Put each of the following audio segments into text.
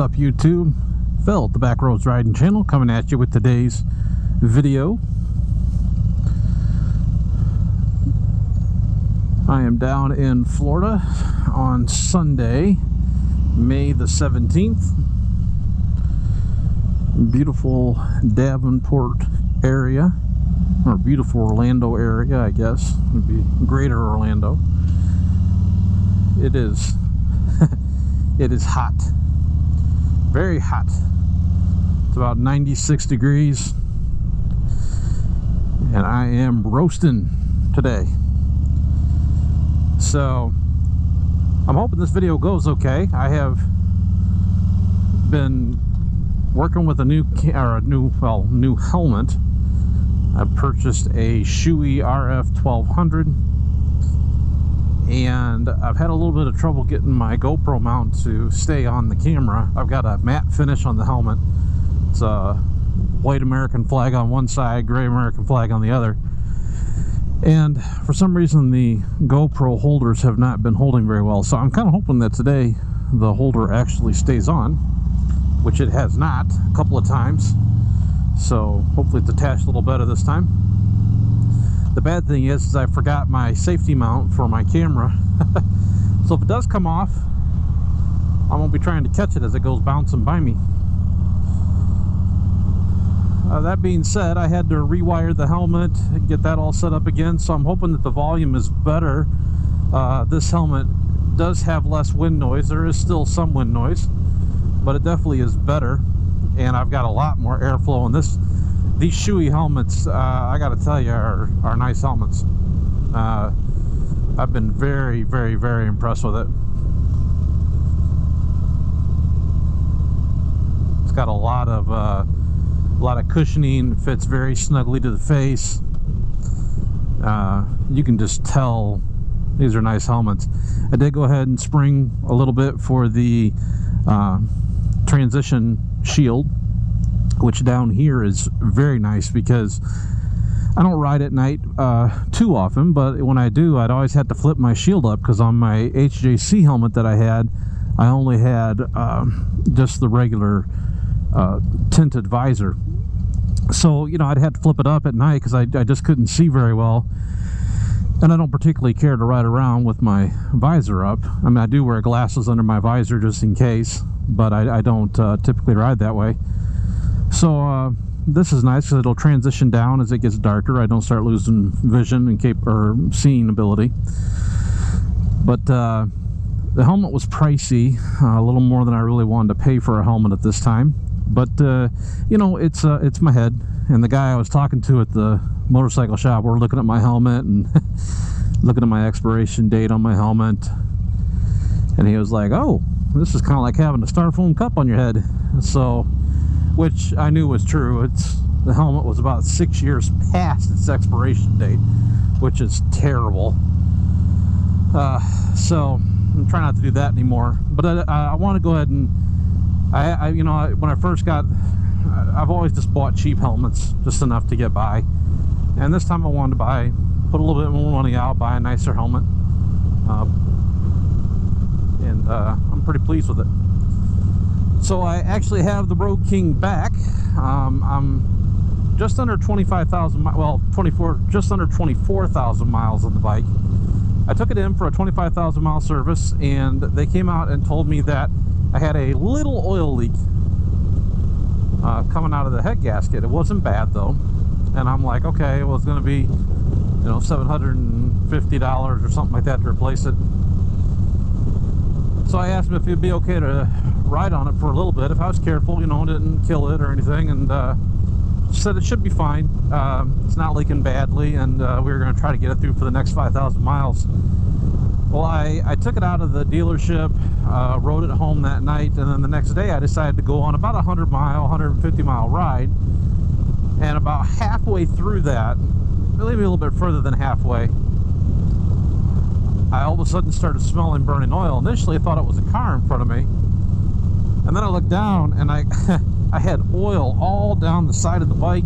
What's up YouTube? Phil the Backroads Riding Channel coming at you with today's video. I am down in Florida on Sunday, May the 17th. Beautiful Davenport area, or beautiful Orlando area, I guess. Would be greater Orlando. It is it is hot very hot. It's about 96 degrees. And I am roasting today. So, I'm hoping this video goes okay. I have been working with a new, or a new, well, new helmet. I purchased a Shoei RF 1200 and I've had a little bit of trouble getting my GoPro mount to stay on the camera. I've got a matte finish on the helmet. It's a white American flag on one side, gray American flag on the other. And for some reason the GoPro holders have not been holding very well. So I'm kind of hoping that today the holder actually stays on, which it has not a couple of times. So hopefully it's attached a little better this time. The bad thing is, is I forgot my safety mount for my camera. so if it does come off, I won't be trying to catch it as it goes bouncing by me. Uh, that being said, I had to rewire the helmet, and get that all set up again, so I'm hoping that the volume is better. Uh, this helmet does have less wind noise. There is still some wind noise, but it definitely is better. And I've got a lot more airflow in this these Shoei helmets, uh, I got to tell you, are, are nice helmets. Uh, I've been very, very, very impressed with it. It's got a lot of uh, a lot of cushioning, fits very snugly to the face. Uh, you can just tell these are nice helmets. I did go ahead and spring a little bit for the uh, transition shield which down here is very nice because I don't ride at night uh, too often, but when I do, I'd always have to flip my shield up because on my HJC helmet that I had, I only had uh, just the regular uh, tinted visor. So, you know, I'd have to flip it up at night because I, I just couldn't see very well. And I don't particularly care to ride around with my visor up. I mean, I do wear glasses under my visor just in case, but I, I don't uh, typically ride that way. So uh, this is nice because it'll transition down as it gets darker. I don't start losing vision and cap or seeing ability. But uh, the helmet was pricey, uh, a little more than I really wanted to pay for a helmet at this time. But uh, you know, it's uh, it's my head. And the guy I was talking to at the motorcycle shop, we're looking at my helmet and looking at my expiration date on my helmet. And he was like, "Oh, this is kind of like having a styrofoam cup on your head." So which I knew was true. It's the helmet was about six years past its expiration date, which is terrible. Uh, so I'm trying not to do that anymore. But I, I, want to go ahead and I, I, you know, I, when I first got, I've always just bought cheap helmets, just enough to get by. And this time I wanted to buy, put a little bit more money out, buy a nicer helmet. Uh, and uh, I'm pretty pleased with it. So I actually have the Road King back. Um, I'm just under 25,000, well, 24, just under 24,000 miles on the bike. I took it in for a 25,000 mile service and they came out and told me that I had a little oil leak uh, coming out of the head gasket. It wasn't bad though. And I'm like, okay, well, it's going to be, you know, $750 or something like that to replace it. So I asked him if it'd be okay to ride on it for a little bit. If I was careful, you know, didn't kill it or anything, and uh, said it should be fine. Uh, it's not leaking badly, and uh, we were going to try to get it through for the next 5,000 miles. Well, I, I took it out of the dealership, uh, rode it home that night, and then the next day I decided to go on about a 100 mile, 150 mile ride. And about halfway through that, maybe a little bit further than halfway, all of a sudden started smelling burning oil. Initially, I thought it was a car in front of me. And then I looked down and I, I had oil all down the side of the bike,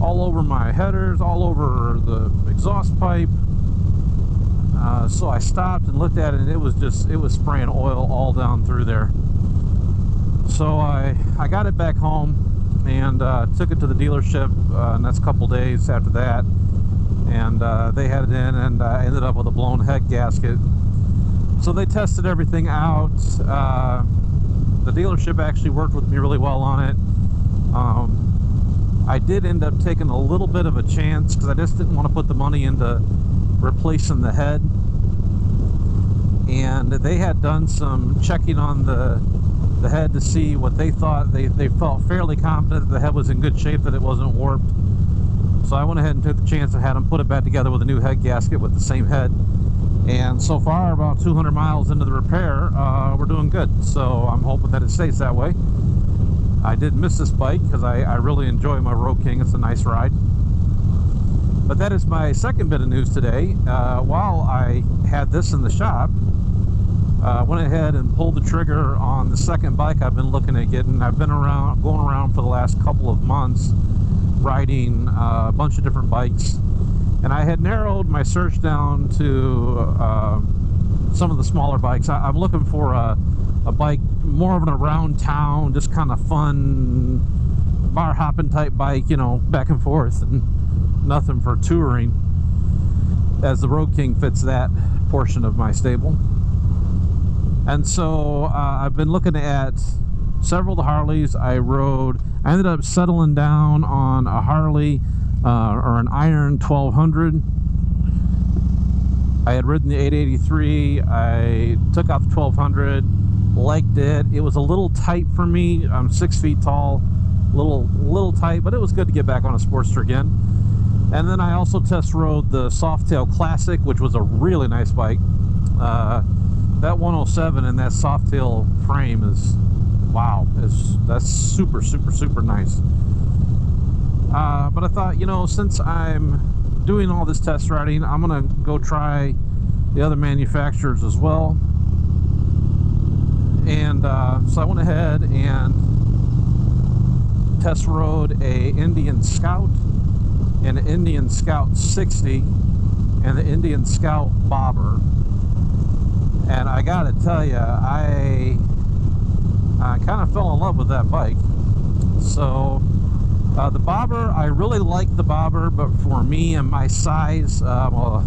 all over my headers, all over the exhaust pipe. Uh, so I stopped and looked at it and it was just, it was spraying oil all down through there. so I, I got it back home and uh, took it to the dealership uh, a couple days after that. And uh, they had it in and I ended up with a blown head gasket. So they tested everything out. Uh, the dealership actually worked with me really well on it. Um, I did end up taking a little bit of a chance because I just didn't want to put the money into replacing the head. And they had done some checking on the the head to see what they thought. They, they felt fairly confident that the head was in good shape, that it wasn't warped. So I went ahead and took the chance and had them put it back together with a new head gasket with the same head. And so far, about 200 miles into the repair, uh, we're doing good. So I'm hoping that it stays that way. I did miss this bike because I, I really enjoy my Road King. It's a nice ride. But that is my second bit of news today. Uh, while I had this in the shop, uh, went ahead and pulled the trigger on the second bike I've been looking at getting. I've been around, going around for the last couple of months, riding uh, a bunch of different bikes, and I had narrowed my search down to uh, some of the smaller bikes. I, am looking for a, a bike more of an around town, just kind of fun bar hopping type bike, you know, back and forth, and nothing for touring. As the Road King fits that portion of my stable. And so uh, I've been looking at several of the Harleys I rode. I ended up settling down on a Harley uh, or an Iron 1200. I had ridden the 883. I took out the 1200, liked it. It was a little tight for me. I'm six feet tall, little little tight, but it was good to get back on a Sportster again. And then I also test rode the Softail Classic, which was a really nice bike. Uh, that 107 and that Softail frame is wow that's super super super nice. Uh, but I thought you know since I'm doing all this test riding I'm gonna go try the other manufacturers as well. And uh, so I went ahead and test rode a Indian Scout and an Indian Scout 60 and the Indian Scout Bobber. And I gotta tell you, I, I kind of fell in love with that bike. So uh, the bobber, I really like the bobber, but for me and my size, uh, well,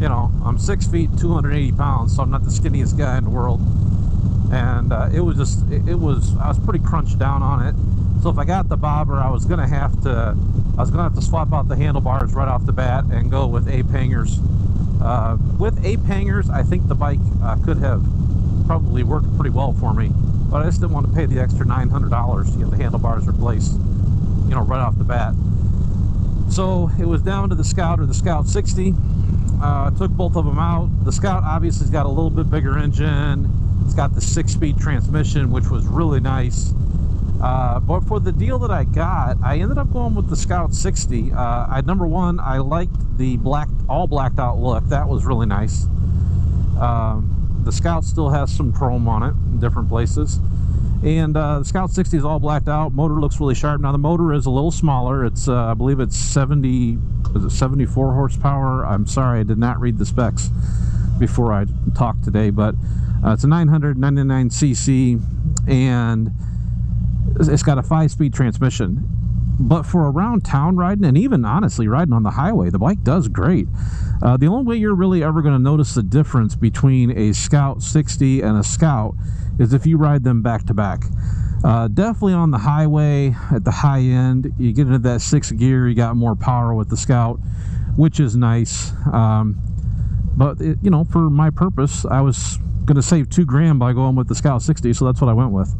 you know, I'm six feet, 280 pounds, so I'm not the skinniest guy in the world. And uh, it was just, it, it, was, I was pretty crunched down on it. So if I got the bobber, I was gonna have to, I was gonna have to swap out the handlebars right off the bat and go with ape hangers uh, with ape hangers, I think the bike uh, could have probably worked pretty well for me, but I just didn't want to pay the extra $900 to get the handlebars replaced, you know, right off the bat. So it was down to the Scout or the Scout 60. Uh, took both of them out. The Scout obviously has got a little bit bigger engine. It's got the six-speed transmission, which was really nice. Uh, but for the deal that I got, I ended up going with the Scout 60. Uh, I number one, I liked the black, all blacked out look. That was really nice. Um, the Scout still has some chrome on it in different places. And uh, the Scout 60 is all blacked out. Motor looks really sharp. Now the motor is a little smaller. It's, uh, I believe it's 70, is it 74 horsepower? I'm sorry, I did not read the specs before I talked today, but uh, it's a 999cc and it's got a five-speed transmission but for around town riding and even honestly riding on the highway the bike does great. Uh, the only way you're really ever going to notice the difference between a scout 60 and a scout is if you ride them back to back. Uh, definitely on the highway at the high end you get into that six gear you got more power with the scout which is nice. Um, but it, you know for my purpose i was going to save two grand by going with the scout 60 so that's what i went with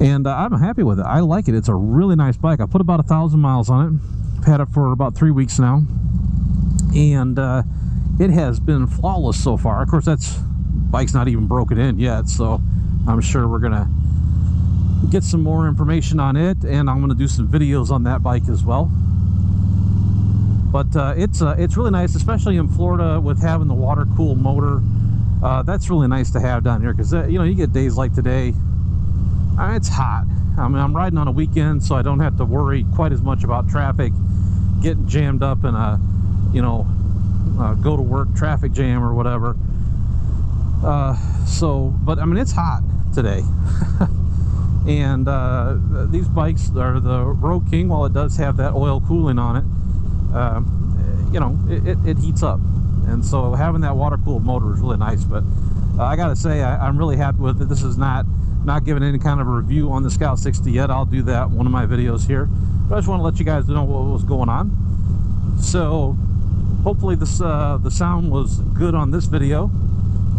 and uh, I'm happy with it. I like it. It's a really nice bike. I put about a thousand miles on it. I've had it for about three weeks now, and uh, it has been flawless so far. Of course, that's bike's not even broken in yet, so I'm sure we're gonna get some more information on it, and I'm gonna do some videos on that bike as well. But uh, it's uh, it's really nice, especially in Florida with having the water cooled motor. Uh, that's really nice to have down here because uh, you know you get days like today it's hot. I mean, I'm riding on a weekend, so I don't have to worry quite as much about traffic getting jammed up in a, you know, uh, go to work traffic jam or whatever. Uh, so, but I mean, it's hot today. And uh, these bikes are the Road King, while it does have that oil cooling on it, uh, you know, it, it, heats up. And so having that water cooled motor is really nice. But uh, I got to say, I, am really happy with it. This is not not giving any kind of a review on the Scout 60 yet. I'll do that one of my videos here. But I just want to let you guys know what was going on. So hopefully this uh, the sound was good on this video.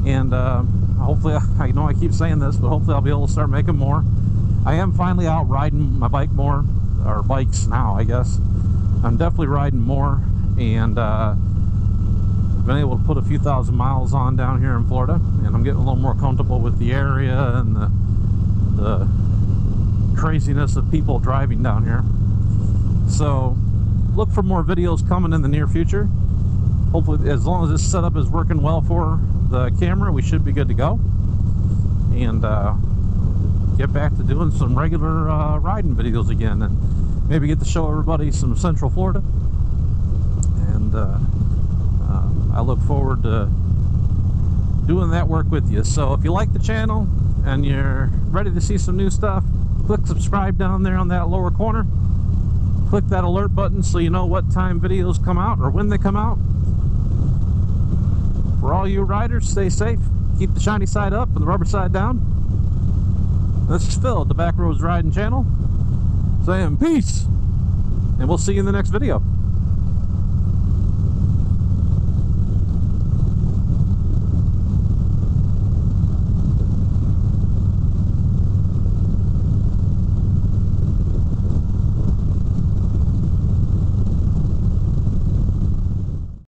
And uh, hopefully, I know I keep saying this, but hopefully I'll be able to start making more. I am finally out riding my bike more, or bikes now, I guess. I'm definitely riding more, and uh, I've been able to put a few thousand miles on down here in Florida, and I'm getting a little more comfortable with the area and the craziness of people driving down here. So look for more videos coming in the near future. Hopefully, as long as this setup is working well for the camera, we should be good to go. And uh, get back to doing some regular uh, riding videos again, and maybe get to show everybody some Central Florida. And uh, uh I look forward to doing that work with you. So if you like the channel, and you're ready to see some new stuff, click subscribe down there on that lower corner. Click that alert button so you know what time videos come out or when they come out. For all you riders, stay safe. Keep the shiny side up and the rubber side down. This is Phil the Backroads Riding Channel saying peace. And we'll see you in the next video.